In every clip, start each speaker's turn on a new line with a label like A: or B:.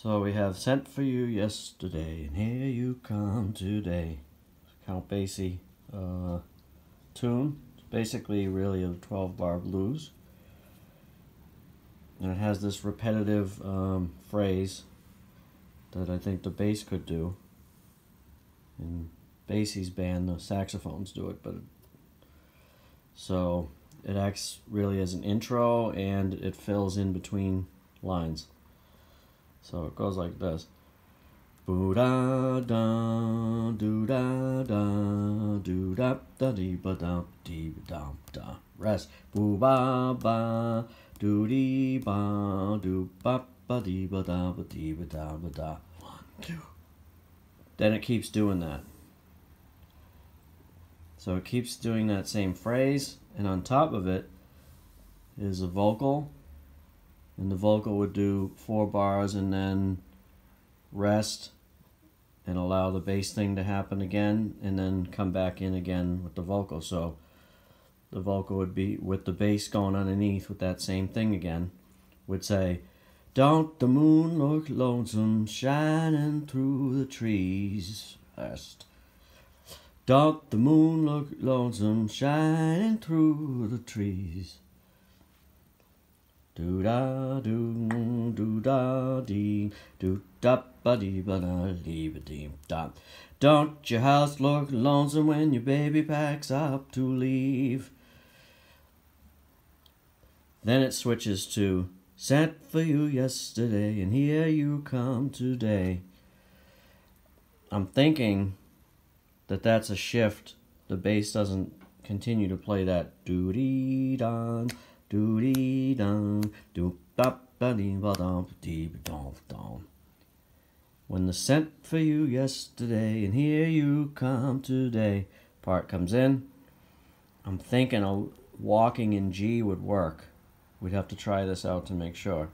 A: So we have sent for you yesterday, and here you come today. Count Basie uh, tune. It's basically really a 12 bar blues. And it has this repetitive um, phrase that I think the bass could do. In Basie's band, the saxophones do it, but it, so it acts really as an intro and it fills in between lines. So it goes like this. Boo da da do da da do da da dee ba da dee da da rest boo ba ba do dee ba do ba ba dee ba da ba dee ba da ba da one two. Then it keeps doing that. So it keeps doing that same phrase, and on top of it is a vocal and the vocal would do four bars and then rest and allow the bass thing to happen again and then come back in again with the vocal. So the vocal would be with the bass going underneath with that same thing again would say don't the moon look lonesome shining through the trees rest don't the moon look lonesome shining through the trees do da do do da dee do da ba dee ba da dee ba dee da. Don't your house look lonesome when your baby packs up to leave? Then it switches to sent for you yesterday and here you come today. I'm thinking that that's a shift. The bass doesn't continue to play that doo dee don do dee dum do ba ba dee ba dum dee dum dum. When the sent for you yesterday and here you come today part comes in, I'm thinking a walking in G would work. We'd have to try this out to make sure.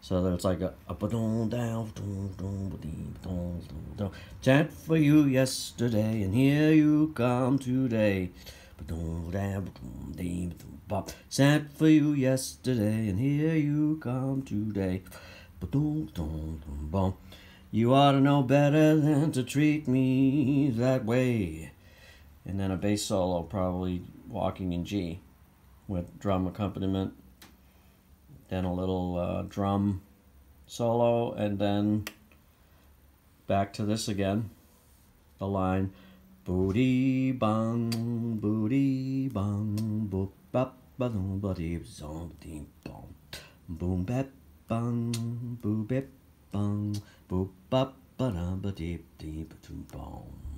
A: So that it's like a a down down Sent for you yesterday and here you come today. Sent for you yesterday, and here you come today. You ought to know better than to treat me that way. And then a bass solo, probably walking in G with drum accompaniment. Then a little uh, drum solo, and then back to this again. The line. Booty bang, booty bang, boop bop ba dum ba dee zom dee bom. Boom bap bang, boo bip bang, boop bop ba dum ba dee dee ba dum bom.